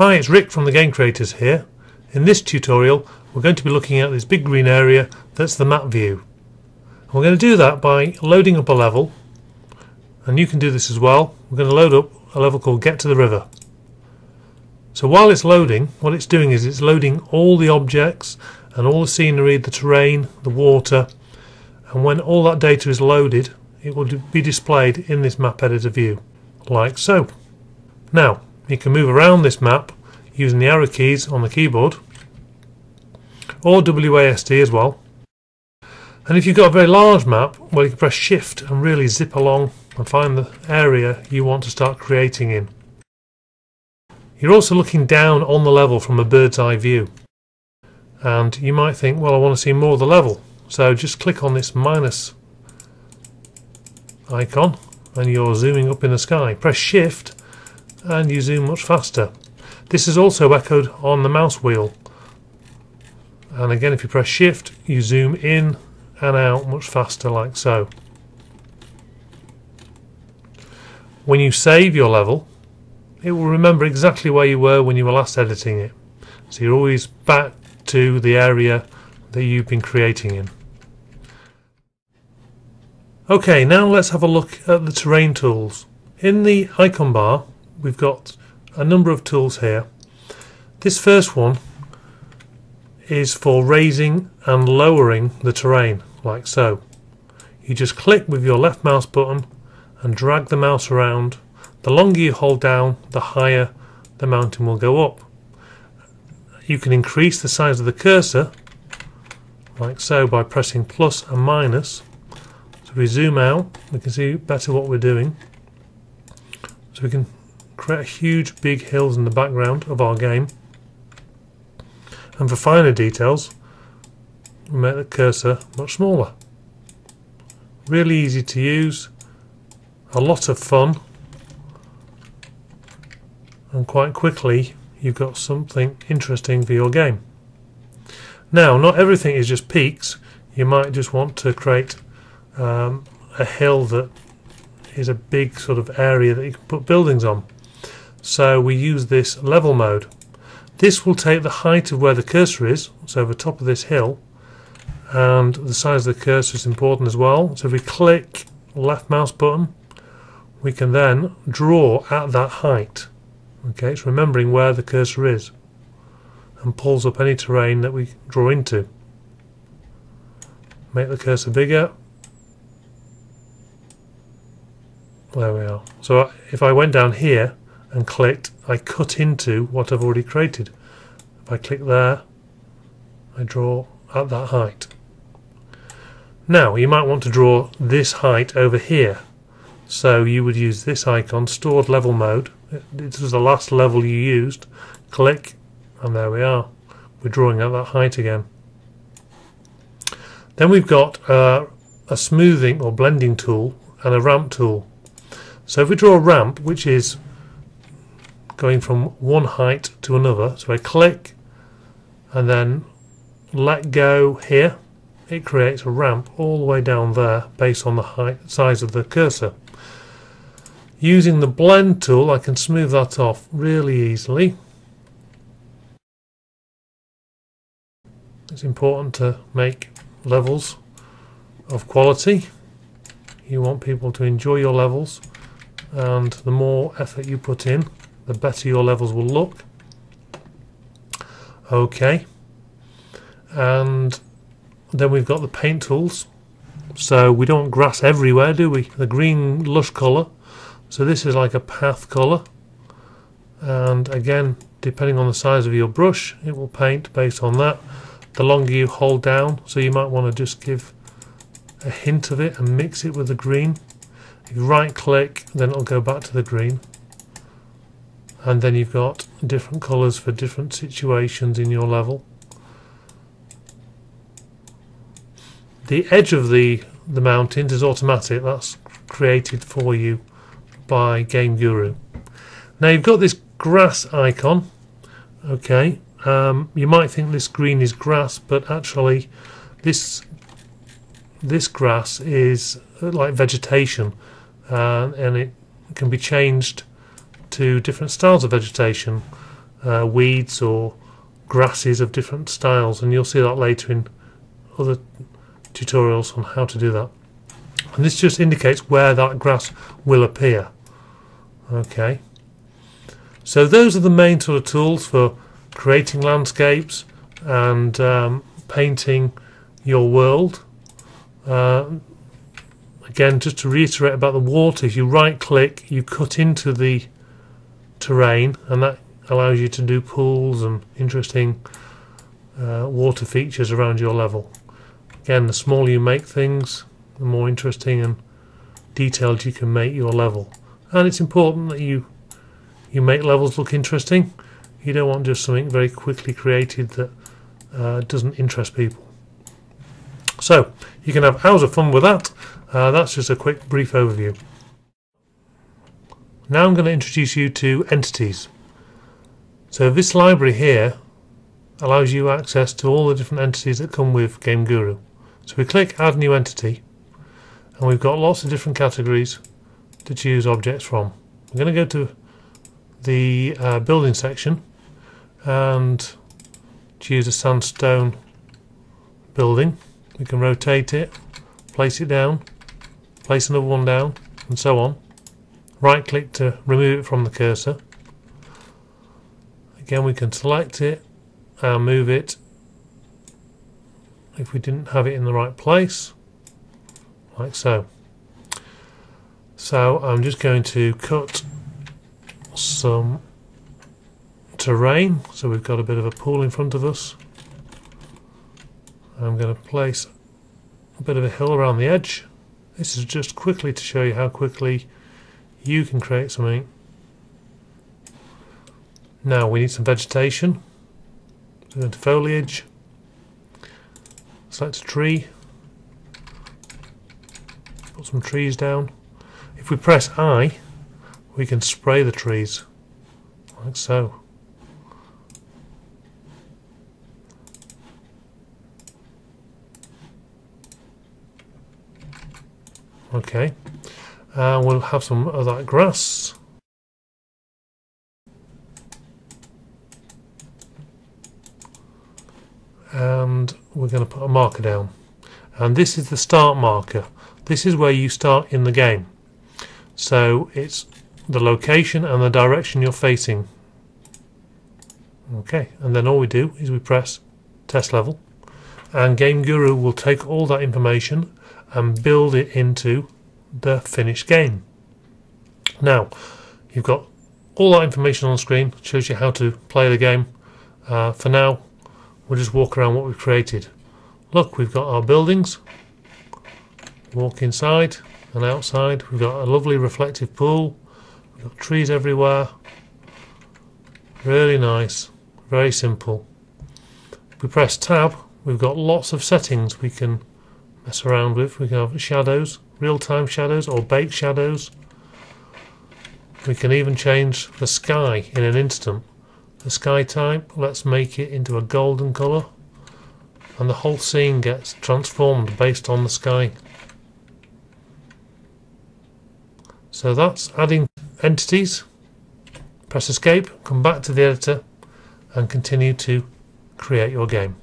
Hi, it's Rick from the Game Creators here. In this tutorial, we're going to be looking at this big green area that's the map view. And we're going to do that by loading up a level, and you can do this as well. We're going to load up a level called Get to the River. So while it's loading, what it's doing is it's loading all the objects and all the scenery, the terrain, the water, and when all that data is loaded, it will be displayed in this map editor view, like so. Now, you can move around this map using the arrow keys on the keyboard, or WASD as well. And if you've got a very large map, well you can press shift and really zip along and find the area you want to start creating in. You're also looking down on the level from a bird's eye view. And you might think, well I want to see more of the level. So just click on this minus icon and you're zooming up in the sky. Press shift and you zoom much faster. This is also echoed on the mouse wheel. And again if you press shift you zoom in and out much faster like so. When you save your level it will remember exactly where you were when you were last editing it. So you're always back to the area that you've been creating in. Okay, now let's have a look at the terrain tools. In the icon bar, we've got a number of tools here. This first one is for raising and lowering the terrain, like so. You just click with your left mouse button and drag the mouse around the longer you hold down, the higher the mountain will go up. You can increase the size of the cursor, like so, by pressing plus and minus. So if we zoom out, we can see better what we're doing. So we can create huge big hills in the background of our game. And for finer details, we make the cursor much smaller. Really easy to use, a lot of fun and quite quickly you've got something interesting for your game. Now, not everything is just peaks. You might just want to create um, a hill that is a big sort of area that you can put buildings on. So we use this level mode. This will take the height of where the cursor is, so the top of this hill, and the size of the cursor is important as well. So if we click left mouse button, we can then draw at that height. Okay, it's remembering where the cursor is and pulls up any terrain that we draw into. Make the cursor bigger. There we are. So if I went down here and clicked, I cut into what I've already created. If I click there, I draw at that height. Now, you might want to draw this height over here. So you would use this icon, stored level mode, this is the last level you used click and there we are we're drawing at that height again then we've got uh, a smoothing or blending tool and a ramp tool so if we draw a ramp which is going from one height to another so I click and then let go here it creates a ramp all the way down there based on the height size of the cursor Using the blend tool I can smooth that off really easily. It's important to make levels of quality. You want people to enjoy your levels and the more effort you put in the better your levels will look. Okay and then we've got the paint tools so we don't grass everywhere do we? The green lush colour so this is like a path colour and again depending on the size of your brush it will paint based on that. The longer you hold down so you might want to just give a hint of it and mix it with the green. If you right click then it'll go back to the green and then you've got different colours for different situations in your level. The edge of the, the mountains is automatic, that's created for you by Game Guru. Now you've got this grass icon. Okay, um, you might think this green is grass, but actually this this grass is like vegetation, uh, and it can be changed to different styles of vegetation. uh, weeds or grasses of different styles and you'll see that later in other tutorials on how to do that. And this just indicates where that grass will appear. Okay. So those are the main sort of tools for creating landscapes and um, painting your world. Uh, again just to reiterate about the water if you right click you cut into the terrain and that allows you to do pools and interesting uh, water features around your level. Again, the smaller you make things, the more interesting and detailed you can make your level. And it's important that you you make levels look interesting. You don't want just something very quickly created that uh, doesn't interest people. So you can have hours of fun with that. Uh, that's just a quick brief overview. Now I'm going to introduce you to entities. So this library here allows you access to all the different entities that come with Game Guru. So we click add new entity and we've got lots of different categories to choose objects from. I'm going to go to the uh, building section and choose a sandstone building. We can rotate it, place it down, place another one down and so on. Right click to remove it from the cursor Again, we can select it and move it if we didn't have it in the right place, like so. So I'm just going to cut some terrain. So we've got a bit of a pool in front of us. I'm going to place a bit of a hill around the edge. This is just quickly to show you how quickly you can create something now we need some vegetation. Go into foliage. Select a tree. Put some trees down. If we press I, we can spray the trees, like so. Okay, uh, we'll have some of that grass. and we're going to put a marker down. And this is the start marker. This is where you start in the game. So it's the location and the direction you're facing. Okay and then all we do is we press test level. And Game Guru will take all that information and build it into the finished game now you've got all that information on the screen shows you how to play the game uh, for now we'll just walk around what we've created. Look, we've got our buildings. Walk inside and outside. We've got a lovely reflective pool. We've got trees everywhere. Really nice. Very simple. If we press tab, we've got lots of settings we can mess around with. We can have shadows, real-time shadows or baked shadows. We can even change the sky in an instant the sky type, let's make it into a golden colour and the whole scene gets transformed based on the sky. So that's adding entities. Press escape, come back to the editor and continue to create your game.